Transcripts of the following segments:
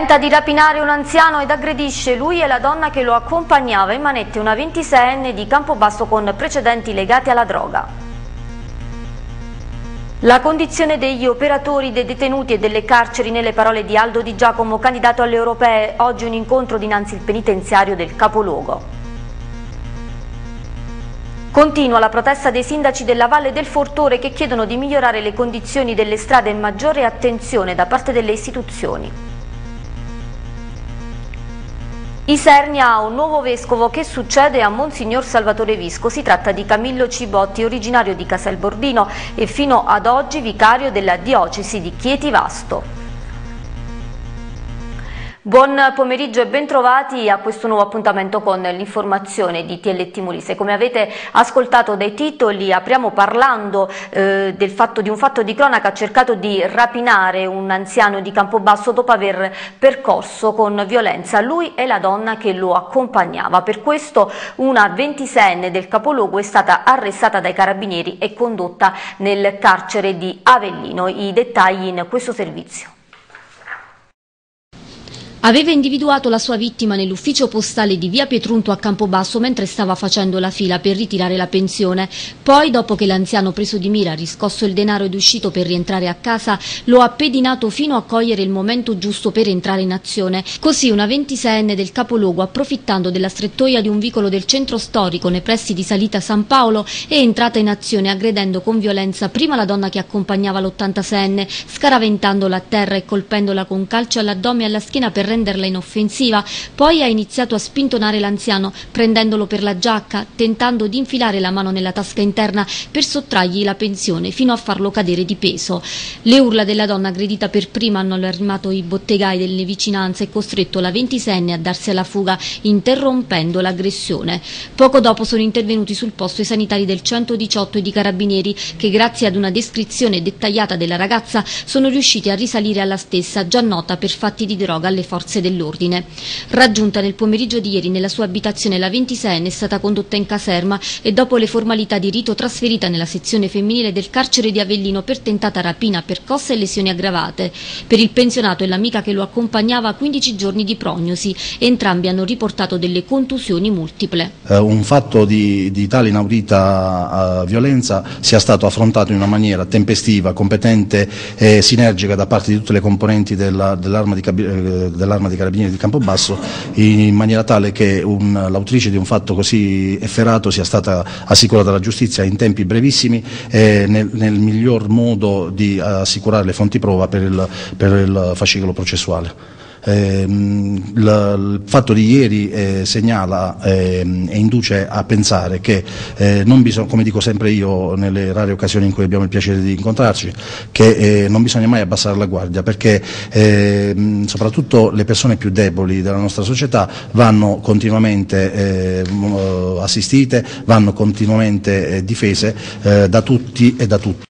Tenta di rapinare un anziano ed aggredisce lui e la donna che lo accompagnava in manette una 26enne di Campobasso con precedenti legati alla droga. La condizione degli operatori, dei detenuti e delle carceri nelle parole di Aldo Di Giacomo, candidato alle europee, oggi un incontro dinanzi il penitenziario del capoluogo. Continua la protesta dei sindaci della Valle del Fortore che chiedono di migliorare le condizioni delle strade e maggiore attenzione da parte delle istituzioni. Isernia ha un nuovo vescovo che succede a Monsignor Salvatore Visco. Si tratta di Camillo Cibotti, originario di Casal Bordino e fino ad oggi vicario della diocesi di Chieti Vasto. Buon pomeriggio e bentrovati a questo nuovo appuntamento con l'informazione di TLT Molise. Come avete ascoltato dai titoli apriamo parlando eh, fatto, di un fatto di cronaca ha cercato di rapinare un anziano di Campobasso dopo aver percorso con violenza lui e la donna che lo accompagnava. Per questo una 26enne del capoluogo è stata arrestata dai carabinieri e condotta nel carcere di Avellino. I dettagli in questo servizio. Aveva individuato la sua vittima nell'ufficio postale di via Pietrunto a Campobasso mentre stava facendo la fila per ritirare la pensione. Poi, dopo che l'anziano preso di mira ha riscosso il denaro ed uscito per rientrare a casa, lo ha pedinato fino a cogliere il momento giusto per entrare in azione. Così una 26enne del capoluogo, approfittando della strettoia di un vicolo del centro storico nei pressi di Salita San Paolo, è entrata in azione aggredendo con violenza prima la donna che accompagnava l'86enne, scaraventandola a terra e colpendola con calcio all'addome e alla schiena per renderla inoffensiva, poi ha iniziato a spintonare l'anziano, prendendolo per la giacca, tentando di infilare la mano nella tasca interna per sottrargli la pensione fino a farlo cadere di peso. Le urla della donna aggredita per prima hanno allarmato i bottegai delle vicinanze e costretto la ventisenne a darsi alla fuga, interrompendo l'aggressione. Poco dopo sono intervenuti sul posto i sanitari del 118 e di carabinieri che grazie ad una descrizione dettagliata della ragazza sono riusciti a risalire alla stessa, già nota per fatti di droga alle forze forze dell'ordine. Raggiunta nel pomeriggio di ieri nella sua abitazione la 26enne è stata condotta in caserma e dopo le formalità di rito trasferita nella sezione femminile del carcere di Avellino per tentata rapina, percossa e lesioni aggravate. Per il pensionato e l'amica che lo accompagnava 15 giorni di prognosi. Entrambi hanno riportato delle contusioni multiple. Eh, un fatto di, di tale inaudita uh, violenza sia stato affrontato in una maniera tempestiva, competente e sinergica da parte di tutte le componenti dell'arma dell di, eh, dell dell'arma dei carabinieri di Campobasso in maniera tale che l'autrice di un fatto così efferato sia stata assicurata alla giustizia in tempi brevissimi e nel, nel miglior modo di assicurare le fonti prova per il, per il fascicolo processuale. Eh, il fatto di ieri eh, segnala eh, e induce a pensare che eh, non bisogna, come dico sempre io nelle rare occasioni in cui abbiamo il piacere di incontrarci, che eh, non bisogna mai abbassare la guardia perché ehm, soprattutto le persone più deboli della nostra società vanno continuamente eh, assistite, vanno continuamente difese da tutti e da tutti.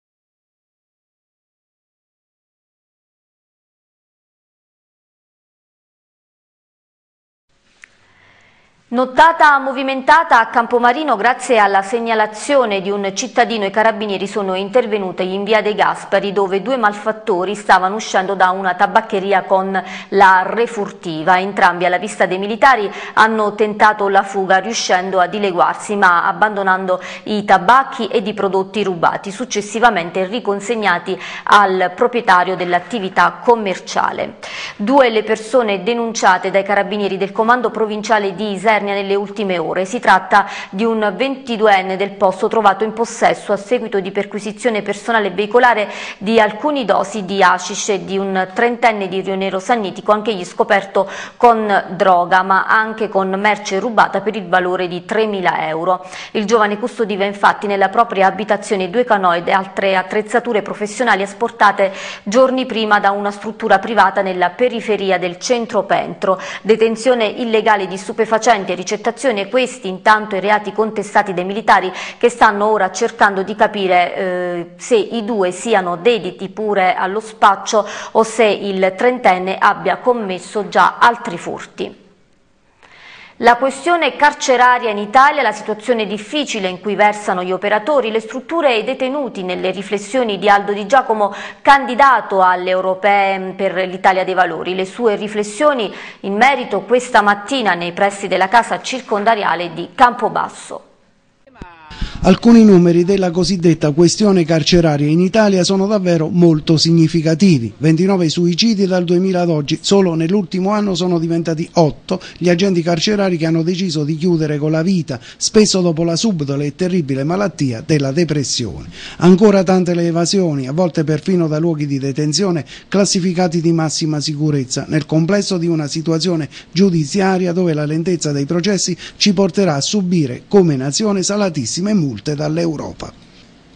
Nottata movimentata a Campomarino grazie alla segnalazione di un cittadino i carabinieri sono intervenuti in via dei Gaspari dove due malfattori stavano uscendo da una tabaccheria con la refurtiva. Entrambi alla vista dei militari hanno tentato la fuga riuscendo a dileguarsi ma abbandonando i tabacchi ed i prodotti rubati successivamente riconsegnati al proprietario dell'attività commerciale. Due le persone denunciate dai carabinieri del comando provinciale di Isernia Isernia nelle ultime ore. Si tratta di un 22enne del posto trovato in possesso a seguito di perquisizione personale veicolare di alcuni dosi di hashish e di un trentenne di Rio Nero Sannitico, anch'egli scoperto con droga ma anche con merce rubata per il valore di 3.000 euro. Il giovane custodiva infatti nella propria abitazione due canoe e altre attrezzature professionali asportate giorni prima da una struttura privata nella periferia del centro Pentro. Detenzione illegale di stupefacenti e ricettazioni e questi intanto i reati contestati dai militari che stanno ora cercando di capire eh, se i due siano dediti pure allo spaccio o se il trentenne abbia commesso già altri furti. La questione carceraria in Italia, la situazione difficile in cui versano gli operatori, le strutture e i detenuti nelle riflessioni di Aldo Di Giacomo, candidato alle europee per l'Italia dei Valori. Le sue riflessioni in merito questa mattina nei pressi della casa circondariale di Campobasso. Alcuni numeri della cosiddetta questione carceraria in Italia sono davvero molto significativi. 29 suicidi dal 2000 ad oggi, solo nell'ultimo anno sono diventati 8 gli agenti carcerari che hanno deciso di chiudere con la vita, spesso dopo la subdola e terribile malattia della depressione. Ancora tante le evasioni, a volte perfino da luoghi di detenzione classificati di massima sicurezza, nel complesso di una situazione giudiziaria dove la lentezza dei processi ci porterà a subire come nazione salatissime multe multe dall'Europa.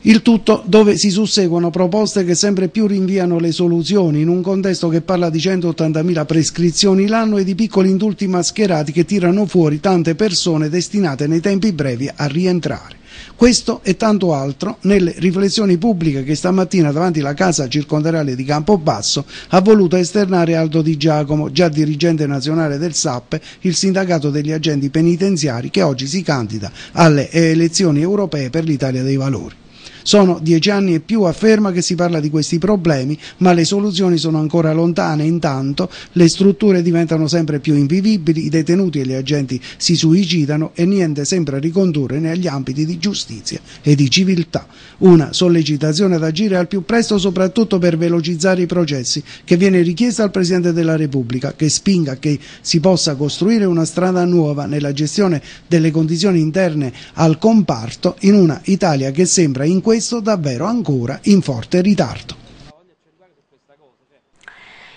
Il tutto dove si susseguono proposte che sempre più rinviano le soluzioni in un contesto che parla di 180.000 prescrizioni l'anno e di piccoli indulti mascherati che tirano fuori tante persone destinate nei tempi brevi a rientrare. Questo e tanto altro nelle riflessioni pubbliche che stamattina davanti alla casa circondariale di Campobasso ha voluto esternare Aldo Di Giacomo, già dirigente nazionale del SAP, il sindacato degli agenti penitenziari che oggi si candida alle elezioni europee per l'Italia dei Valori. Sono dieci anni e più afferma che si parla di questi problemi, ma le soluzioni sono ancora lontane. Intanto le strutture diventano sempre più invivibili, i detenuti e gli agenti si suicidano e niente sembra ricondurre negli ambiti di giustizia e di civiltà. Una sollecitazione ad agire al più presto soprattutto per velocizzare i processi che viene richiesta al Presidente della Repubblica che spinga che si possa costruire una strada nuova nella gestione delle condizioni interne al comparto in una Italia che sembra in questo questo davvero ancora in forte ritardo.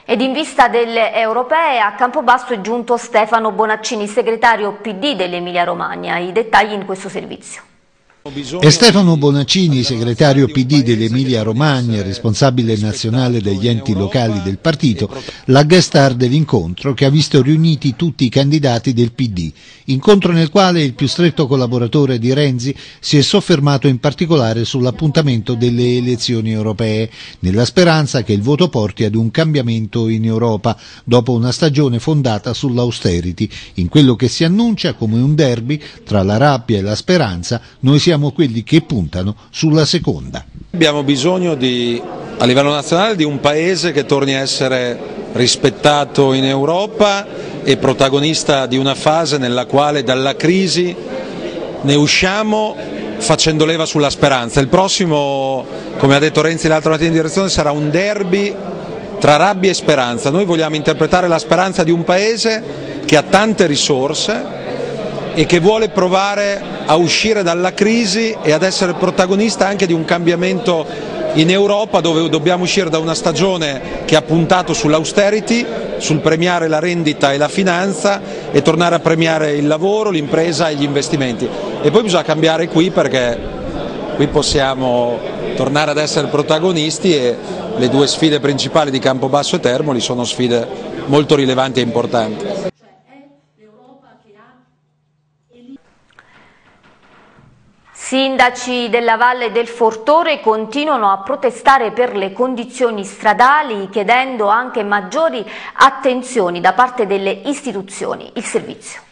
Ed in vista delle europee a Campobasso è giunto Stefano Bonaccini, segretario PD dell'Emilia Romagna. I dettagli in questo servizio. E Stefano Bonaccini, segretario PD dell'Emilia Romagna, responsabile nazionale degli enti locali del partito, la guest star dell'incontro che ha visto riuniti tutti i candidati del PD, incontro nel quale il più stretto collaboratore di Renzi si è soffermato in particolare sull'appuntamento delle elezioni europee, nella speranza che il voto porti ad un cambiamento in Europa, dopo una stagione fondata sull'austerity, in quello che si annuncia come un derby tra la rabbia e la speranza, noi siamo siamo quelli che puntano sulla seconda. Abbiamo bisogno di, a livello nazionale di un paese che torni a essere rispettato in Europa e protagonista di una fase nella quale dalla crisi ne usciamo facendo leva sulla speranza. Il prossimo, come ha detto Renzi l'altra mattina in direzione, sarà un derby tra rabbia e speranza. Noi vogliamo interpretare la speranza di un paese che ha tante risorse, e che vuole provare a uscire dalla crisi e ad essere protagonista anche di un cambiamento in Europa dove dobbiamo uscire da una stagione che ha puntato sull'austerity, sul premiare la rendita e la finanza e tornare a premiare il lavoro, l'impresa e gli investimenti. E poi bisogna cambiare qui perché qui possiamo tornare ad essere protagonisti e le due sfide principali di Campobasso e Termoli sono sfide molto rilevanti e importanti. Sindaci della Valle del Fortore continuano a protestare per le condizioni stradali chiedendo anche maggiori attenzioni da parte delle istituzioni. Il servizio.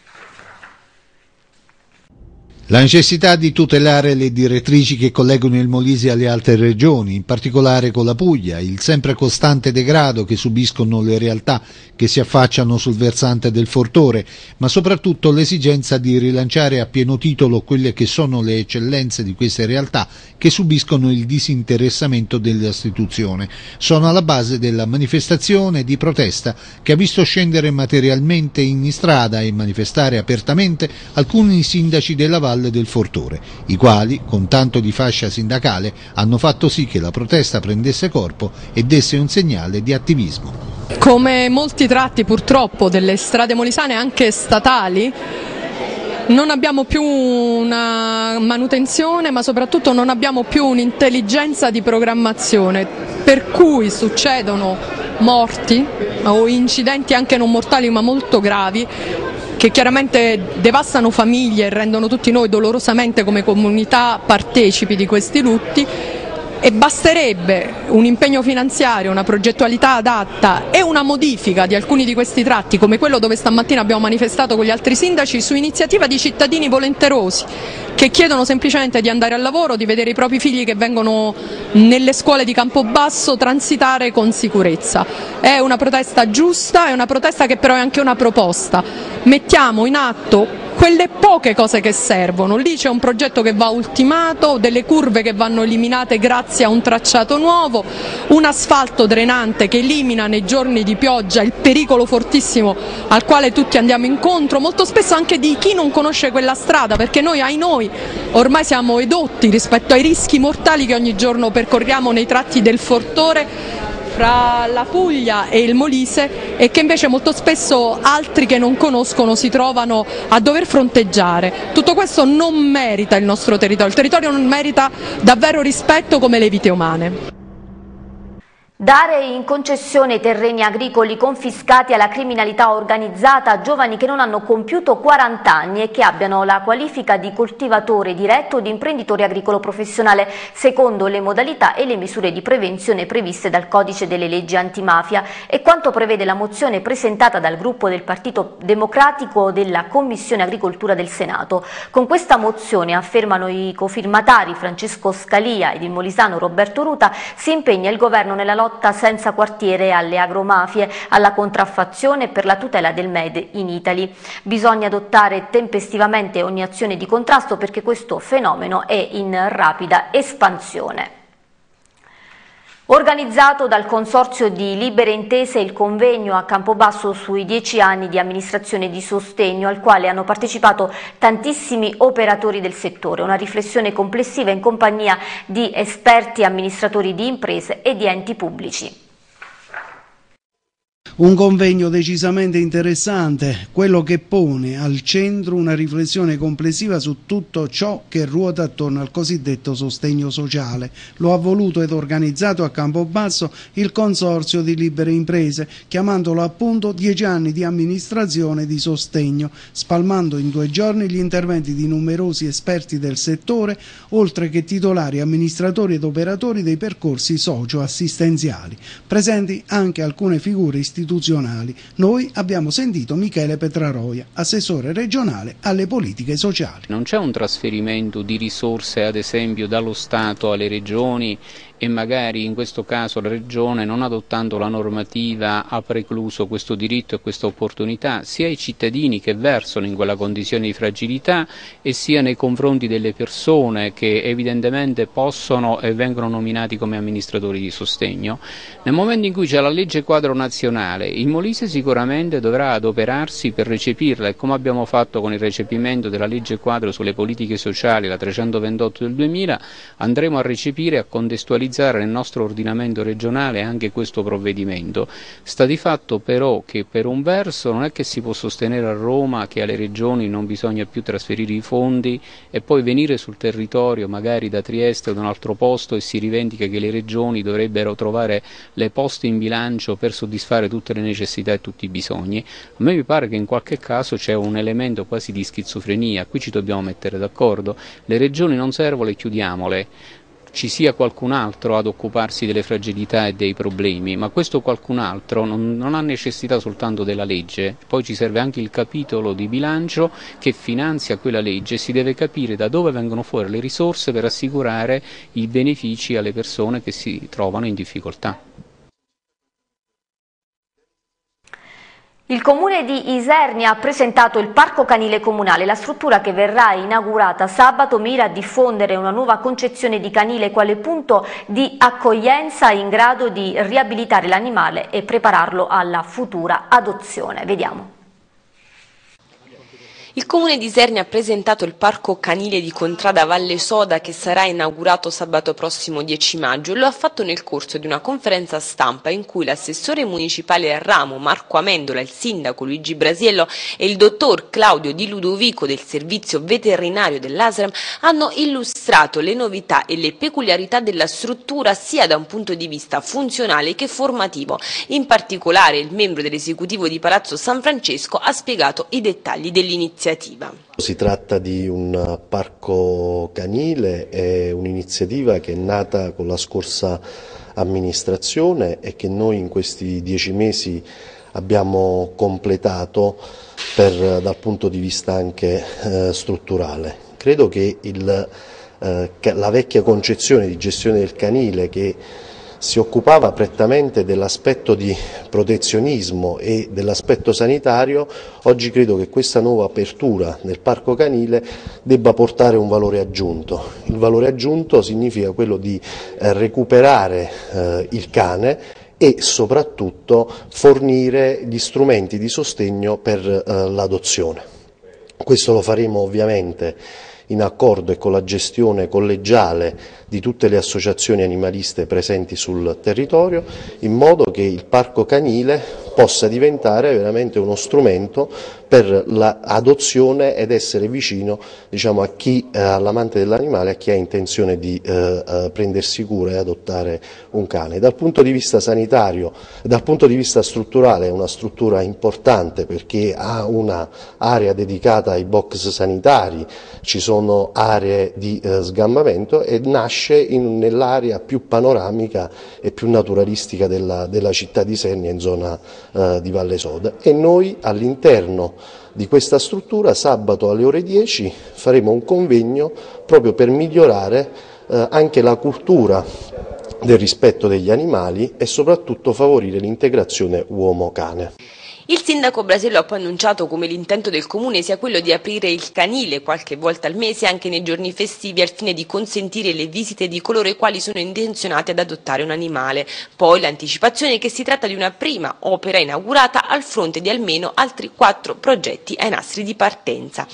La necessità di tutelare le direttrici che collegano il Molise alle altre regioni, in particolare con la Puglia, il sempre costante degrado che subiscono le realtà che si affacciano sul versante del Fortore, ma soprattutto l'esigenza di rilanciare a pieno titolo quelle che sono le eccellenze di queste realtà che subiscono il disinteressamento dell'istituzione, sono alla base della manifestazione di protesta che ha visto scendere materialmente in strada e manifestare apertamente alcuni sindaci della Valle Valle del Fortore, i quali, con tanto di fascia sindacale, hanno fatto sì che la protesta prendesse corpo e desse un segnale di attivismo. Come molti tratti purtroppo delle strade molisane, anche statali, non abbiamo più una manutenzione ma soprattutto non abbiamo più un'intelligenza di programmazione per cui succedono morti o incidenti anche non mortali ma molto gravi che chiaramente devastano famiglie e rendono tutti noi dolorosamente come comunità partecipi di questi lutti e basterebbe un impegno finanziario, una progettualità adatta e una modifica di alcuni di questi tratti come quello dove stamattina abbiamo manifestato con gli altri sindaci su iniziativa di cittadini volenterosi che chiedono semplicemente di andare al lavoro, di vedere i propri figli che vengono nelle scuole di Campobasso transitare con sicurezza. È una protesta giusta, è una protesta che però è anche una proposta. Mettiamo in atto quelle poche cose che servono. Lì c'è un progetto che va ultimato, delle curve che vanno eliminate grazie a un tracciato nuovo, un asfalto drenante che elimina nei giorni di pioggia il pericolo fortissimo al quale tutti andiamo incontro, molto spesso anche di chi non conosce quella strada, perché noi ai noi ormai siamo edotti rispetto ai rischi mortali che ogni giorno percorriamo nei tratti del Fortore fra la Puglia e il Molise e che invece molto spesso altri che non conoscono si trovano a dover fronteggiare. Tutto questo non merita il nostro territorio, il territorio non merita davvero rispetto come le vite umane. Dare in concessione terreni agricoli confiscati alla criminalità organizzata a giovani che non hanno compiuto 40 anni e che abbiano la qualifica di coltivatore diretto o di imprenditore agricolo professionale, secondo le modalità e le misure di prevenzione previste dal Codice delle leggi antimafia e quanto prevede la mozione presentata dal gruppo del Partito Democratico della Commissione Agricoltura del Senato. Con questa mozione, affermano i cofirmatari Francesco Scalia ed il molisano Roberto Ruta, si impegna il governo nella lotta lotta senza quartiere alle agromafie, alla contraffazione e per la tutela del Made in Italy. Bisogna adottare tempestivamente ogni azione di contrasto perché questo fenomeno è in rapida espansione. Organizzato dal Consorzio di Libere Intese il convegno a Campobasso sui dieci anni di amministrazione di sostegno al quale hanno partecipato tantissimi operatori del settore, una riflessione complessiva in compagnia di esperti amministratori di imprese e di enti pubblici. Un convegno decisamente interessante, quello che pone al centro una riflessione complessiva su tutto ciò che ruota attorno al cosiddetto sostegno sociale. Lo ha voluto ed organizzato a Campobasso il Consorzio di Libere Imprese, chiamandolo appunto dieci anni di amministrazione di sostegno, spalmando in due giorni gli interventi di numerosi esperti del settore, oltre che titolari, amministratori ed operatori dei percorsi socio-assistenziali. Presenti anche alcune figure istituzionali istituzionali. Noi abbiamo sentito Michele Petraroia, assessore regionale alle politiche sociali. Non c'è un trasferimento di risorse ad esempio dallo Stato alle regioni e magari in questo caso la Regione non adottando la normativa ha precluso questo diritto e questa opportunità sia ai cittadini che versano in quella condizione di fragilità e sia nei confronti delle persone che evidentemente possono e vengono nominati come amministratori di sostegno. Nel momento in cui c'è la legge quadro nazionale il Molise sicuramente dovrà adoperarsi per recepirla e come abbiamo fatto con il recepimento della legge quadro sulle politiche sociali, la 328 del 2000, andremo a recepire e a contestualizzare attualizzare nel nostro ordinamento regionale anche questo provvedimento. Sta di fatto però che per un verso non è che si può sostenere a Roma che alle regioni non bisogna più trasferire i fondi e poi venire sul territorio magari da Trieste o da un altro posto e si rivendica che le regioni dovrebbero trovare le poste in bilancio per soddisfare tutte le necessità e tutti i bisogni. A me mi pare che in qualche caso c'è un elemento quasi di schizofrenia, qui ci dobbiamo mettere d'accordo, le regioni non servono, le chiudiamole ci sia qualcun altro ad occuparsi delle fragilità e dei problemi, ma questo qualcun altro non, non, ha necessità soltanto della legge, poi ci serve anche il capitolo di bilancio che finanzia quella legge, si deve capire da dove vengono fuori le risorse per assicurare i benefici alle persone che si trovano in difficoltà. Il comune di Isernia ha presentato il parco canile comunale. La struttura che verrà inaugurata sabato mira a diffondere una nuova concezione di canile quale punto di accoglienza in grado di riabilitare l'animale e prepararlo alla futura adozione. Vediamo. Il comune di Isernia ha presentato il parco canile di Contrada Valle Soda che sarà inaugurato sabato prossimo 10 maggio e lo ha fatto nel corso di una conferenza stampa in cui l'assessore municipale al ramo Marco Amendola, il sindaco Luigi Brasiello e il dottor Claudio Di Ludovico del servizio veterinario dell'ASRAM hanno illustrato le novità e le peculiarità della struttura sia da un punto di vista funzionale che formativo. In particolare il membro dell'esecutivo di Palazzo San Francesco ha spiegato i dettagli dell'iniziativa iniziativa. Si tratta di un parco canile, è un'iniziativa che è nata con la scorsa amministrazione e che noi in questi dieci mesi abbiamo completato per, dal punto di vista anche eh, strutturale. Credo che il, eh, la vecchia concezione di gestione del canile che si occupava prettamente dell'aspetto di protezionismo e dell'aspetto sanitario, oggi credo che questa nuova apertura del parco canile debba portare un valore aggiunto. Il valore aggiunto significa quello di eh, recuperare eh, il cane e soprattutto fornire gli strumenti di sostegno per eh, l'adozione. Questo lo faremo ovviamente in accordo e con la gestione collegiale di tutte le associazioni animaliste presenti sul territorio, in modo che il parco canile possa diventare veramente uno strumento per l'adozione ed essere vicino diciamo, a chi, eh, all'amante dell'animale, a chi ha intenzione di eh, eh, prendersi cura e adottare un cane. Dal punto di vista sanitario, dal punto di vista strutturale è una struttura importante perché ha un'area dedicata ai box sanitari, ci sono aree di eh, sgambamento e nasce nell'area più panoramica e più naturalistica della, della città di Sernia in zona eh, di Valle Soda e noi all'interno di questa struttura sabato alle ore 10 faremo un convegno proprio per migliorare eh, anche la cultura del rispetto degli animali e soprattutto favorire l'integrazione uomo-cane. Il sindaco Brasiello ha poi annunciato come l'intento del comune sia quello di aprire il canile qualche volta al mese anche nei giorni festivi al fine di consentire le visite di coloro i quali sono intenzionati ad adottare un animale. Poi l'anticipazione che si tratta di una prima opera inaugurata al fronte di almeno altri quattro progetti ai nastri di partenza.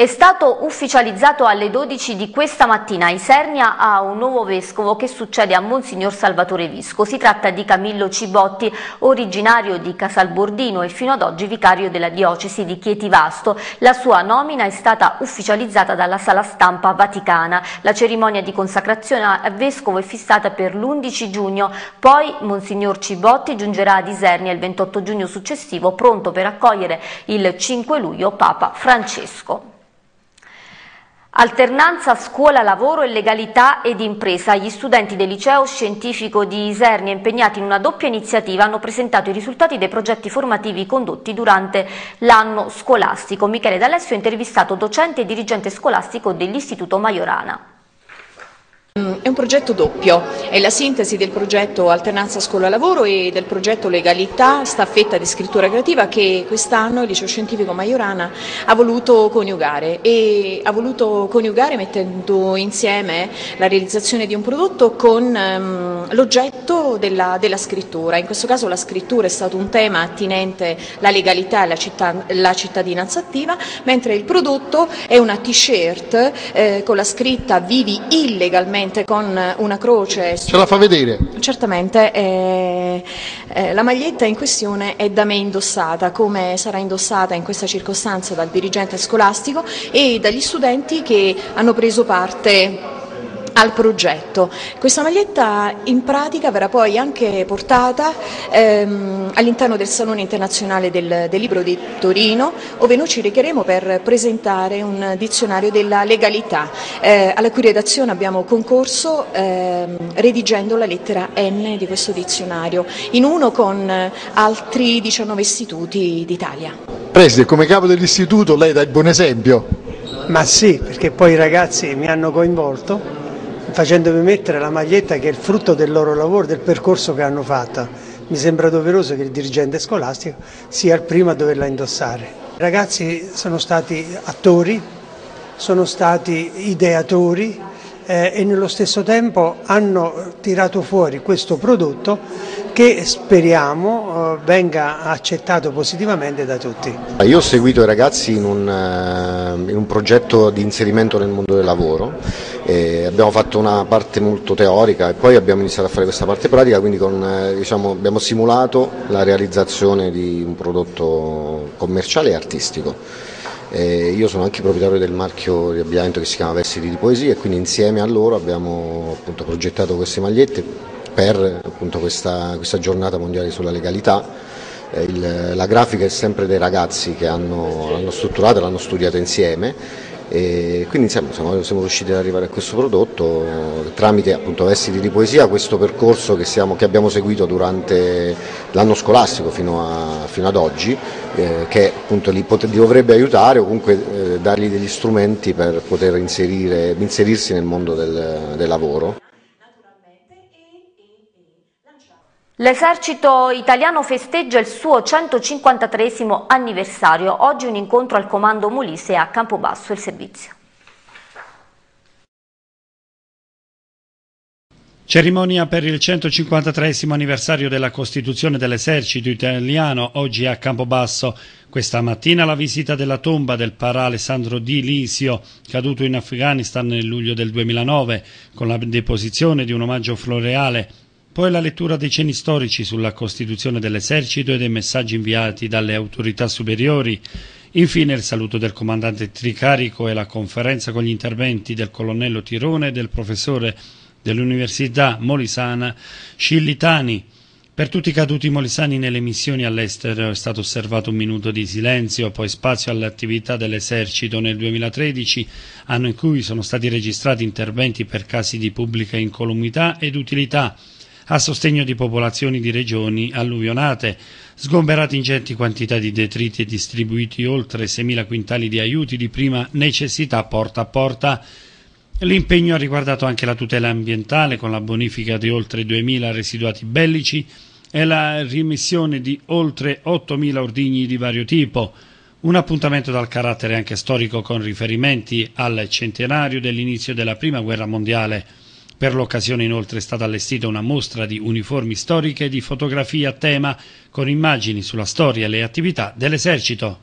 È stato ufficializzato alle 12 di questa mattina a Isernia a un nuovo vescovo che succede a Monsignor Salvatore Visco. Si tratta di Camillo Cibotti, originario di Casalbordino e fino ad oggi vicario della diocesi di Chietivasto. La sua nomina è stata ufficializzata dalla Sala Stampa Vaticana. La cerimonia di consacrazione a vescovo è fissata per l'11 giugno, poi Monsignor Cibotti giungerà ad Isernia il 28 giugno successivo, pronto per accogliere il 5 luglio Papa Francesco. Alternanza scuola-lavoro e legalità ed impresa. Gli studenti del liceo scientifico di Isernia impegnati in una doppia iniziativa hanno presentato i risultati dei progetti formativi condotti durante l'anno scolastico. Michele D'Alessio ha intervistato docente e dirigente scolastico dell'Istituto Majorana. Mm, è un progetto doppio, è la sintesi del progetto Alternanza Scuola-Lavoro e del progetto Legalità, staffetta di scrittura creativa che quest'anno il Liceo Scientifico Majorana ha voluto coniugare e ha voluto coniugare mettendo insieme la realizzazione di un prodotto con um, l'oggetto della, della, scrittura. In questo caso la scrittura è stato un tema attinente alla legalità e alla città, la cittadinanza attiva, mentre il prodotto è una t-shirt eh, con la scritta Vivi illegalmente certamente con una croce. Ce la fa vedere? Certamente, eh, eh, la maglietta in questione è da me indossata, come sarà indossata in questa circostanza dal dirigente scolastico e dagli studenti che hanno preso parte al progetto. Questa maglietta in pratica verrà poi anche portata ehm, all'interno del Salone Internazionale del, del, Libro di Torino, dove noi ci recheremo per presentare un dizionario della legalità, eh, alla cui redazione abbiamo concorso ehm, redigendo la lettera N di questo dizionario, in uno con altri 19 istituti d'Italia. Preside, come capo dell'istituto lei dà il buon esempio? Ma sì, perché poi i ragazzi mi hanno coinvolto facendomi mettere la maglietta che è il frutto del loro lavoro, del percorso che hanno fatto. Mi sembra doveroso che il dirigente scolastico sia il primo a doverla indossare. I ragazzi sono stati attori, sono stati ideatori eh, e nello stesso tempo hanno tirato fuori questo prodotto che speriamo eh, venga accettato positivamente da tutti. Io ho seguito i ragazzi in un, eh, in un progetto di inserimento nel mondo del lavoro, abbiamo fatto una parte molto teorica e poi abbiamo iniziato a fare questa parte pratica, quindi con, eh, diciamo, abbiamo simulato la realizzazione di un prodotto commerciale e artistico. Eh, io sono anche proprietario del marchio di abbigliamento che si chiama Vestiti di Poesia e quindi insieme a loro abbiamo appunto, progettato queste magliette per appunto, questa, questa, giornata mondiale sulla legalità eh, il, la grafica è sempre dei ragazzi che hanno, l'hanno strutturato e l'hanno studiato insieme e quindi insomma, siamo, siamo, riusciti ad arrivare a questo prodotto tramite appunto vestiti di poesia, questo percorso che, siamo, che abbiamo seguito durante l'anno scolastico fino, a, fino, ad oggi, eh, che appunto li, pot- li, dovrebbe aiutare o comunque eh, dargli degli strumenti per poter inserire, inserirsi nel mondo del, del lavoro. L'esercito italiano festeggia il suo 153 anniversario. Oggi un incontro al comando Molise a Campobasso il servizio. Cerimonia per il 153 anniversario della Costituzione dell'Esercito italiano oggi a Campobasso. Questa mattina la visita della tomba del para Alessandro Di Lisio, caduto in Afghanistan nel luglio del 2009, con la deposizione di un omaggio floreale poi la lettura dei cenni storici sulla costituzione dell'esercito e dei messaggi inviati dalle autorità superiori. Infine il saluto del comandante Tricarico e la conferenza con gli interventi del colonnello Tirone e del professore dell'Università Molisana Scillitani. Per tutti i caduti molisani nelle missioni all'estero è stato osservato un minuto di silenzio, poi spazio alle attività dell'esercito nel 2013, anno in cui sono stati registrati interventi per casi di pubblica incolumità ed utilità a sostegno di popolazioni di regioni alluvionate, sgomberati ingenti quantità di detriti e distribuiti oltre 6.000 quintali di aiuti di prima necessità porta a porta. L'impegno ha riguardato anche la tutela ambientale con la bonifica di oltre 2.000 residuati bellici e la rimissione di oltre 8.000 ordigni di vario tipo. Un appuntamento dal carattere anche storico con riferimenti al centenario dell'inizio della Prima Guerra Mondiale. Per l'occasione inoltre è stata allestita una mostra di uniformi storiche e di fotografie a tema con immagini sulla storia e le attività dell'esercito.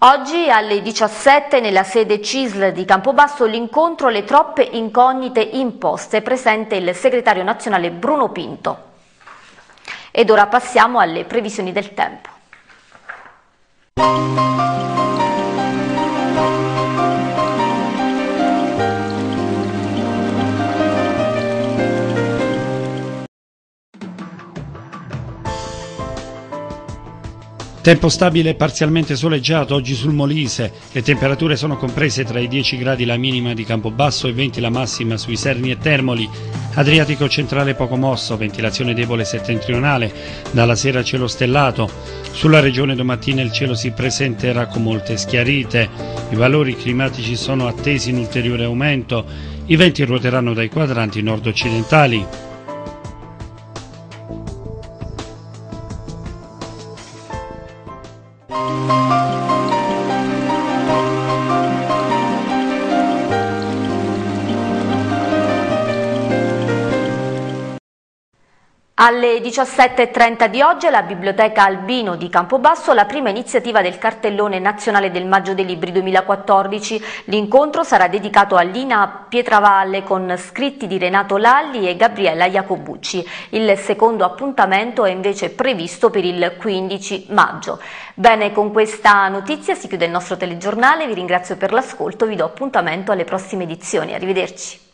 Oggi alle 17 nella sede CISL di Campobasso l'incontro Le troppe incognite imposte, presente il segretario nazionale Bruno Pinto. Ed ora passiamo alle previsioni del tempo. Tempo stabile e parzialmente soleggiato oggi sul Molise. Le temperature sono comprese tra i 10 gradi la minima di Campobasso e 20 la massima sui Serni e Termoli. Adriatico centrale poco mosso, ventilazione debole settentrionale, dalla sera cielo stellato. Sulla regione domattina il cielo si presenterà con molte schiarite. I valori climatici sono attesi in ulteriore aumento. I venti ruoteranno dai quadranti nord-occidentali. Alle 17.30 di oggi alla Biblioteca Albino di Campobasso la prima iniziativa del cartellone nazionale del Maggio dei Libri 2014. L'incontro sarà dedicato a Lina Pietravalle con scritti di Renato Lalli e Gabriella Jacobucci. Il secondo appuntamento è invece previsto per il 15 maggio. Bene, con questa notizia si chiude il nostro telegiornale, vi ringrazio per l'ascolto, vi do appuntamento alle prossime edizioni. Arrivederci.